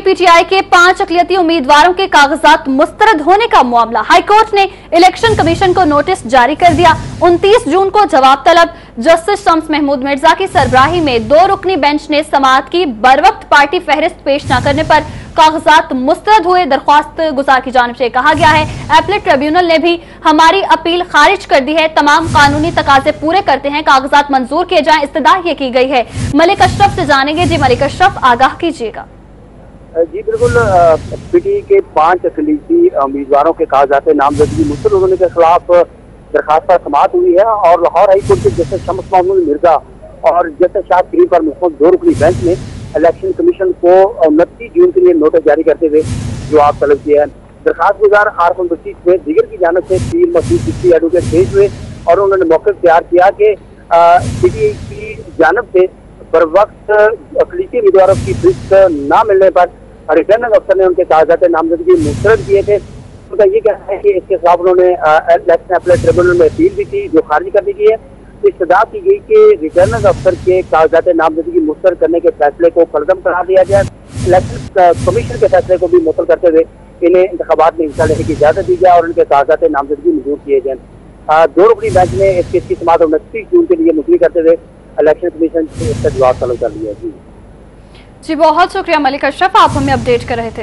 PTI के पाँच अकलियती उम्मीदवारों के कागजात मुस्तरद होने का मामला। हाईकोर्ट ने इलेक्शन कमीशन को नोटिस जारी कर दिया। 29 जून को जवाब तलब। जस्टिस शम्स महमूद मिर्ज़ा की सरबराही में दो रुकनी बेंच ने समात की। बर वक्त पार्टी फहरिस्त पेश न करने पर कागजात मुस्तरद हुए, दरख्वास्त गुजार की जानब से कहा गया है। एपलेट ट्रिब्यूनल ने भी हमारी अपील खारिज कर दी है। तमाम कानूनी तकाजे पूरे करते हैं। कागजात मंजूर किए जाए। इस्तः ये की गई है। मलिक अशरफ से जानेंगे। जी मलिक अशरफ, आगाह कीजिएगा। जी, बिल्कुल पीटी के पाँच अकलीसी उम्मीदवारों के कागजात नामजदगी मुस्तल होने के खिलाफ दरखास्त पर समात हुई है और लाहौर हाईकोर्ट के जस्टिस शमस मोहम्मद मिर्ज़ा और जस्टिस शाह करीम पर मुख्य दो रुकनी बेंच ने इलेक्शन कमीशन को उनतीस जून के लिए नोटिस जारी करते हुए जवाब तलब किया है। दरखास्त गुजार आरफन बशीद में दिगर की जानब से तीन मसूद चिश्ती एडवोकेट भेज हुए और उन्होंने मौके तैयार किया कि पीटी की जानब से बर वक्त अकलीसी उम्मीदवारों की फिस्ट न मिलने पर रिटर्निंग अफसर ने उनके कागजात नामजदगी मुस्तरद किए थे। उनका ये कहना है कि इसके खिलाफ उन्होंने इलेक्शन ट्रिब्यूनल में अपील भी की, जो खारिज कर दी गई है। इस्तः की गई कि रिटर्निंग अफसर के कागजात नामजदगी मुस्तर करने के फैसले को कलदम करार दिया जाए इलेक्शन कमीशन के फैसले को भी मुतल करते हुए इन्हें इंतबात में हिस्सा लेने की इजाज़त दी जाए और उनके कागजात नामजदगी मंजूर किए जाए दो रुकनी बेंच ने इस केस की उनतीस जून के लिए मुलतवी करते हुए इलेक्शन कमीशन से इसका जवाब तलब कर लिया। जी। जी बहुत शुक्रिया मलिक अशरफ आप हमें अपडेट कर रहे थे।